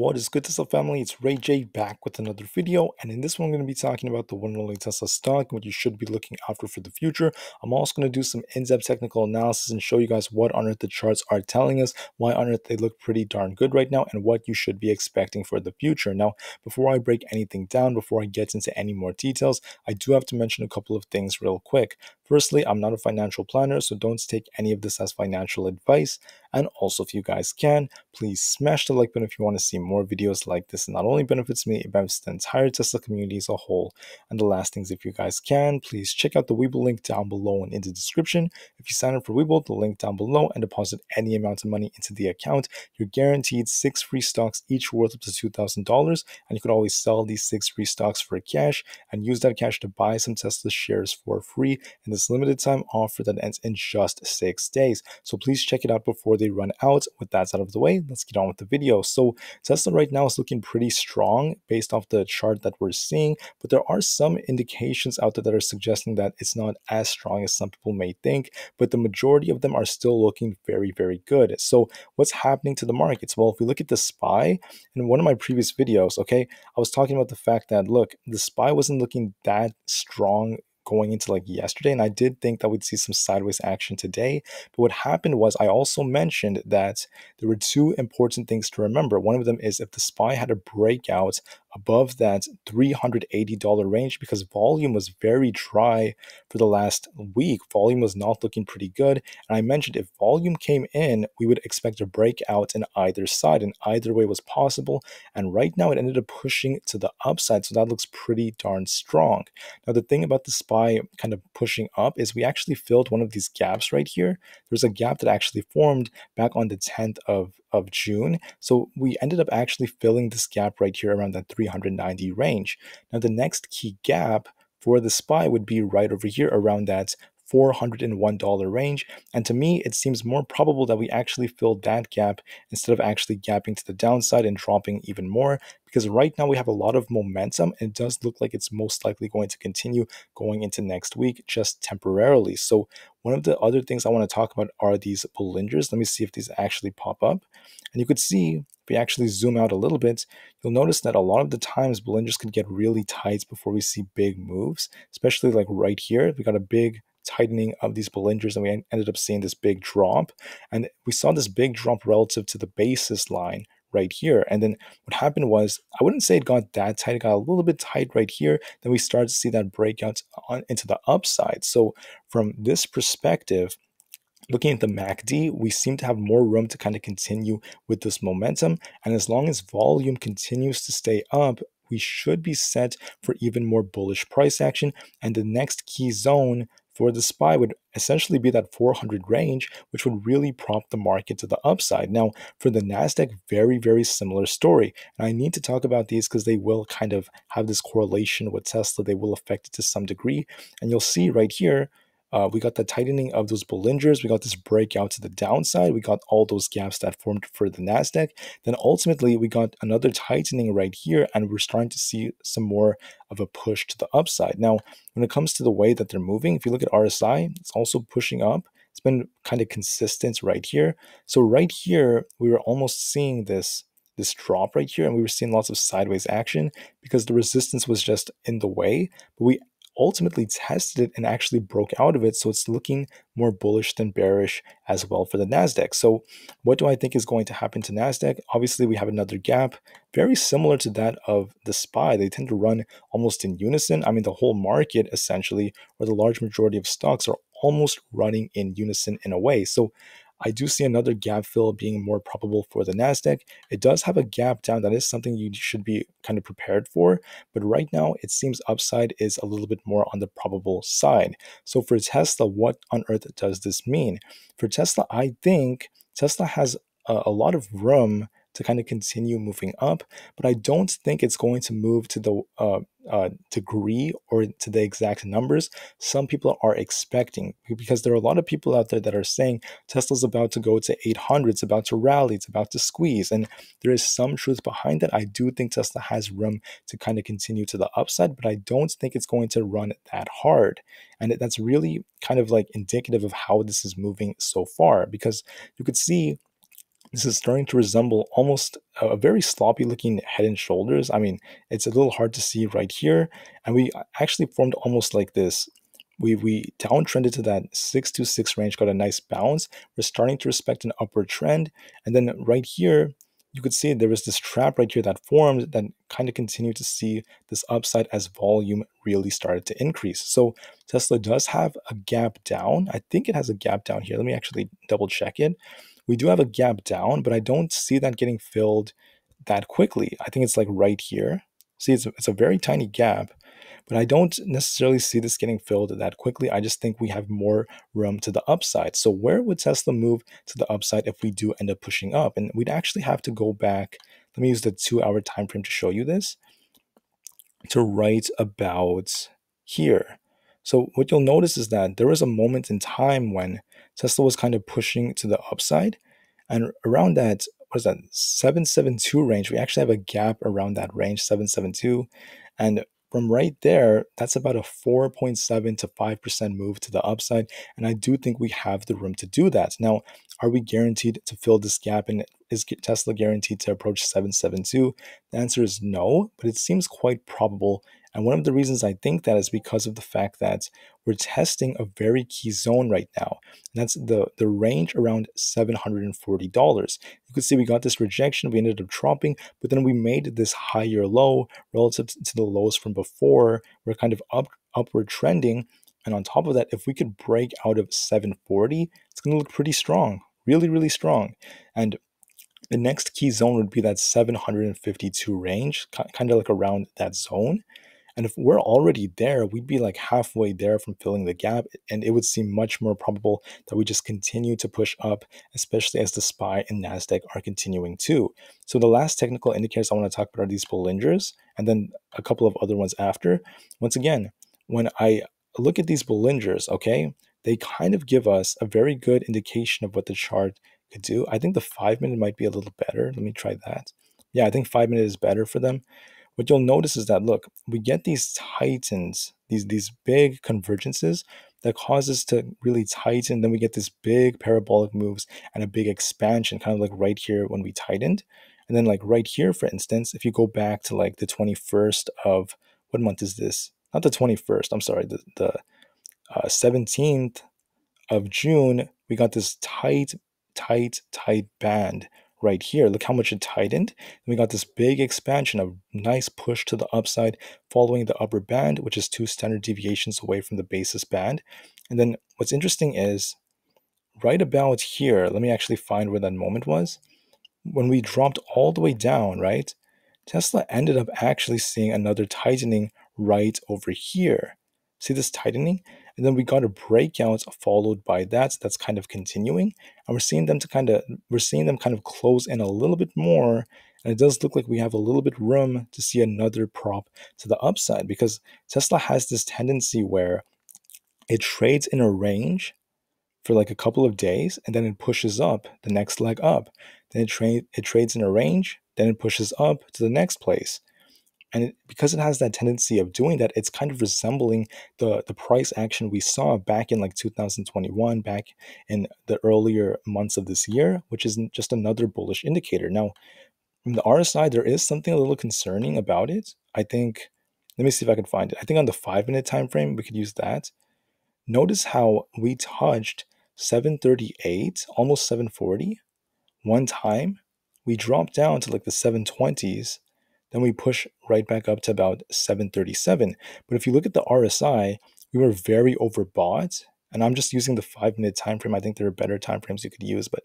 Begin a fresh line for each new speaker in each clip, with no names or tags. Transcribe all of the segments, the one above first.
What is good Tesla family? It's Rey Jay back with another video and in this one I'm going to be talking about the one only Tesla stock and what you should be looking for for the future. I'm also going to do some in-depth technical analysis and show you guys what on earth the charts are telling us, why on earth they look pretty darn good right now and what you should be expecting for the future. Now before I break anything down, before I get into any more details, I do have to mention a couple of things real quick. Firstly, I'm not a financial planner so don't take any of this as financial advice and also if you guys can, please smash the like button if you want to see more videos like this. It not only benefits me, it benefits the entire Tesla community as a whole. And the last things, if you guys can, please check out the Webull link down below and in the description. If you sign up for Webull, the link down below, and deposit any amount of money into the account, you're guaranteed six free stocks, each worth up to $2,000. And you can always sell these six free stocks for cash and use that cash to buy some Tesla shares for free this limited time offer that ends in just six days. So please check it out before they run out. With that out of the way, let's get on with the video. So Tesla right now is looking pretty strong based off the chart that we're seeing, but there are some indications out there that are suggesting that it's not as strong as some people may think, but the majority of them are still looking very, very good. So what's happening to the markets? Well, if we look at the SPY, in one of my previous videos, okay, I was talking about the fact that, look, the SPY wasn't looking that strong going into like yesterday. And I did think that we'd see some sideways action today. But what happened was I also mentioned that there were two important things to remember. One of them is if the SPY had a breakout above that $380 range because volume was very dry for the last week. Volume was not looking pretty good. And I mentioned if volume came in, we would expect a breakout in either side, and either way was possible. And right now it ended up pushing to the upside. So that looks pretty darn strong. Now, the thing about the SPY kind of pushing up is we actually filled one of these gaps right here. There's a gap that actually formed back on the 10th of, of June. So we ended up actually filling this gap right here around that 390 range. Now, the next key gap for the SPY would be right over here around that $401 range. And to me, it seems more probable that we actually filled that gap instead of actually gapping to the downside and dropping even more. Because right now we have a lot of momentum and it does look like it's most likely going to continue going into next week just temporarily. So, one of the other things I want to talk about are these Bollingers. Let me see if these actually pop up. And you could see, if we actually zoom out a little bit, you'll notice that a lot of the times Bollingers can get really tight before we see big moves, especially like right here. We got a big tightening of these Bollingers and we ended up seeing this big drop. And we saw this big drop relative to the basis line right here. And then what happened was, I wouldn't say it got that tight, it got a little bit tight right here. Then we started to see that breakout on, into the upside. So from this perspective, looking at the MACD, we seem to have more room to kind of continue with this momentum. And as long as volume continues to stay up, we should be set for even more bullish price action. And the next key zone for the SPY would essentially be that 400 range, which would really prompt the market to the upside. Now, for the NASDAQ, very, very similar story. And I need to talk about these because they will kind of have this correlation with Tesla. They will affect it to some degree. And you'll see right here, uh, we got the tightening of those Bollingers. We got this breakout to the downside. We got all those gaps that formed for the NASDAQ. Then ultimately, we got another tightening right here, and we're starting to see some more of a push to the upside. Now, when it comes to the way that they're moving, if you look at RSI, it's also pushing up. It's been kind of consistent right here. So right here, we were almost seeing this this drop right here and we were seeing lots of sideways action because the resistance was just in the way but we ultimately tested it and actually broke out of it. So it's looking more bullish than bearish as well for the NASDAQ. So, what do I think is going to happen to NASDAQ? Obviously, we have another gap very similar to that of the SPY. They tend to run almost in unison. I mean, the whole market essentially, or the large majority of stocks, are almost running in unison in a way. So, I do see another gap fill being more probable for the NASDAQ. It does have a gap down. That is something you should be kind of prepared for. But right now, it seems upside is a little bit more on the probable side. So for Tesla, what on earth does this mean? For Tesla, I think Tesla has a, a lot of room to kind of continue moving up, but I don't think it's going to move to the uh, uh, degree or to the exact numbers some people are expecting because there are a lot of people out there that are saying Tesla's about to go to 800, it's about to rally, it's about to squeeze. And there is some truth behind that. I do think Tesla has room to kind of continue to the upside, but I don't think it's going to run that hard. And that's really kind of like indicative of how this is moving so far because you could see this is starting to resemble almost a very sloppy looking head and shoulders. I mean, it's a little hard to see right here. And we actually formed almost like this. We, we downtrended to that 6 to 6 range, got a nice bounce. We're starting to respect an upward trend. And then right here, you could see there was this trap right here that formed that kind of continued to see this upside as volume really started to increase. So Tesla does have a gap down. I think it has a gap down here. Let me actually double check it we do have a gap down, but I don't see that getting filled that quickly. I think it's like right here. See, it's, it's a very tiny gap, but I don't necessarily see this getting filled that quickly. I just think we have more room to the upside. So where would Tesla move to the upside if we do end up pushing up? And we'd actually have to go back. Let me use the two hour time frame to show you this to right about here. So what you'll notice is that there was a moment in time when Tesla was kind of pushing to the upside. And around that, what is that, 772 range, we actually have a gap around that range, 772. And from right there, that's about a 4.7 to 5% move to the upside. And I do think we have the room to do that. Now, are we guaranteed to fill this gap? And is Tesla guaranteed to approach 772? The answer is no, but it seems quite probable and one of the reasons I think that is because of the fact that we're testing a very key zone right now. And that's the, the range around $740. You can see we got this rejection, we ended up dropping, but then we made this higher low relative to the lows from before. We're kind of up upward trending. And on top of that, if we could break out of 740, it's going to look pretty strong, really, really strong. And the next key zone would be that 752 range, kind of like around that zone. And if we're already there, we'd be like halfway there from filling the gap. And it would seem much more probable that we just continue to push up, especially as the SPY and NASDAQ are continuing too. So the last technical indicators I want to talk about are these Bollingers and then a couple of other ones after. Once again, when I look at these Bollingers, okay, they kind of give us a very good indication of what the chart could do. I think the five minute might be a little better. Let me try that. Yeah, I think five minute is better for them what you'll notice is that look, we get these tightens, these these big convergences that cause us to really tighten. Then we get this big parabolic moves and a big expansion, kind of like right here when we tightened. And then like right here, for instance, if you go back to like the 21st of what month is this? Not the 21st, I'm sorry, the, the uh, 17th of June, we got this tight, tight, tight band right here. Look how much it tightened. And we got this big expansion, a nice push to the upside following the upper band, which is two standard deviations away from the basis band. And then what's interesting is right about here, let me actually find where that moment was. When we dropped all the way down, right? Tesla ended up actually seeing another tightening right over here. See this tightening? And then we got a breakout followed by that. That's kind of continuing. And we're seeing them to kind of we're seeing them kind of close in a little bit more. And it does look like we have a little bit room to see another prop to the upside because Tesla has this tendency where it trades in a range for like a couple of days and then it pushes up the next leg up. Then it, tra- it trades in a range, then it pushes up to the next place and because it has that tendency of doing that it's kind of resembling the the price action we saw back in like 2021 back in the earlier months of this year which is just another bullish indicator. Now from the RSI there is something a little concerning about it. I think let me see if i can find it. I think on the 5 minute time frame we could use that. Notice how we touched 738 almost 740 one time we dropped down to like the 720s then we push right back up to about 737. But if you look at the RSI, we were very overbought. And I'm just using the five minute time frame. I think there are better time frames you could use, but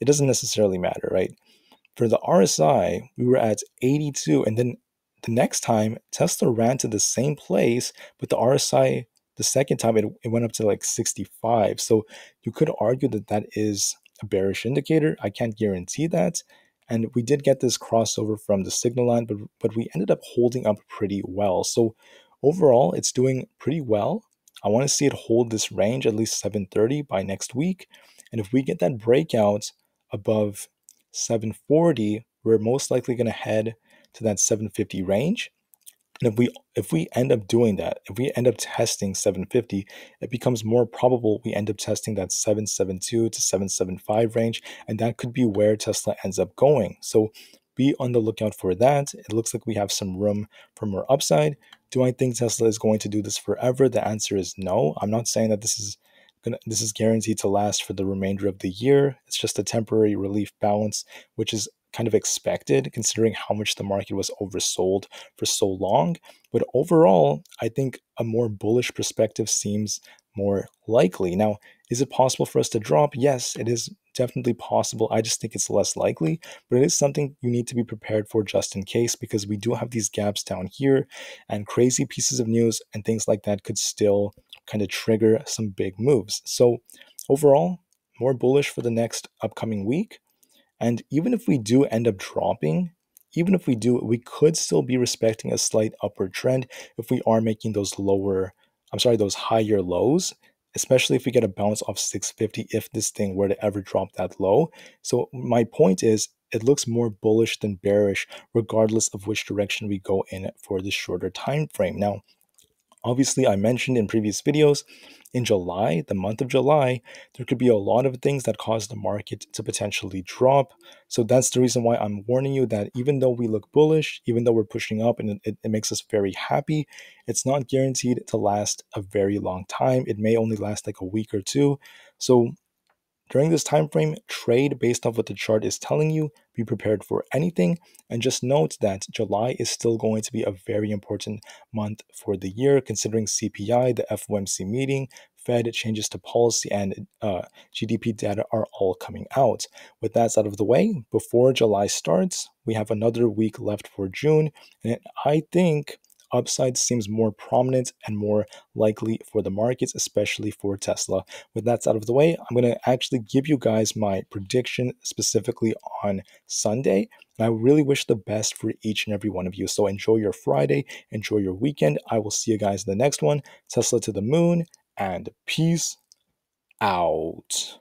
it doesn't necessarily matter, right? For the RSI, we were at 82. And then the next time, Tesla ran to the same place, but the RSI, the second time, it, it went up to like 65. So you could argue that that is a bearish indicator. I can't guarantee that. And we did get this crossover from the signal line, but, but we ended up holding up pretty well. So overall, it's doing pretty well. I want to see it hold this range at least 730 by next week. And if we get that breakout above 740, we're most likely going to head to that 750 range. And if we if we end up doing that, if we end up testing 750, it becomes more probable we end up testing that 772 to 775 range, and that could be where Tesla ends up going. So be on the lookout for that. It looks like we have some room for more upside. Do I think Tesla is going to do this forever? The answer is no. I'm not saying that this is gonna this is guaranteed to last for the remainder of the year. It's just a temporary relief balance, which is kind of expected considering how much the market was oversold for so long. But overall, I think a more bullish perspective seems more likely. Now, is it possible for us to drop? Yes, it is definitely possible. I just think it's less likely, but it is something you need to be prepared for just in case because we do have these gaps down here and crazy pieces of news and things like that could still kind of trigger some big moves. So, overall, more bullish for the next upcoming week. And even if we do end up dropping, even if we do, we could still be respecting a slight upward trend if we are making those lower, I'm sorry, those higher lows, especially if we get a bounce off 650 if this thing were to ever drop that low. So my point is it looks more bullish than bearish regardless of which direction we go in for the shorter time frame. Now, Obviously, I mentioned in previous videos, in July, the month of July, there could be a lot of things that cause the market to potentially drop. So that's the reason why I'm warning you that even though we look bullish, even though we're pushing up and it, it makes us very happy, it's not guaranteed to last a very long time. It may only last like a week or two. So during this time frame, trade based off what the chart is telling you. Be prepared for anything, and just note that July is still going to be a very important month for the year, considering CPI, the FOMC meeting, Fed changes to policy, and uh, GDP data are all coming out. With that out of the way, before July starts, we have another week left for June, and I think upside seems more prominent and more likely for the markets, especially for Tesla. With that out of the way, I'm going to actually give you guys my prediction specifically on Sunday. And I really wish the best for each and every one of you. So enjoy your Friday, enjoy your weekend. I will see you guys in the next one. Tesla to the moon, and peace out.